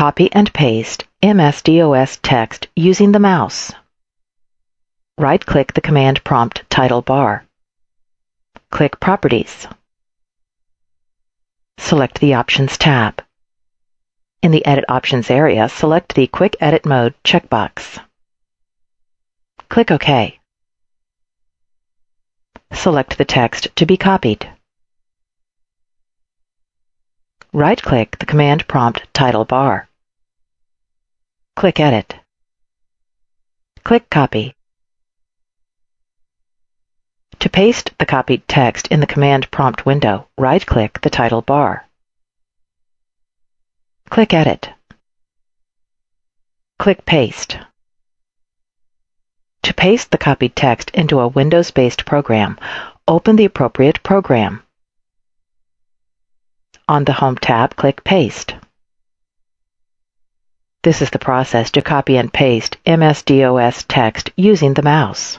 Copy and paste MS-DOS text using the mouse. Right-click the command prompt title bar. Click Properties. Select the Options tab. In the Edit Options area, select the Quick Edit Mode checkbox. Click OK. Select the text to be copied. Right-click the command prompt title bar. Click Edit. Click Copy. To paste the copied text in the command prompt window, right-click the title bar. Click Edit. Click Paste. To paste the copied text into a Windows-based program, open the appropriate program. On the Home tab, click Paste. This is the process to copy and paste MS-DOS text using the mouse.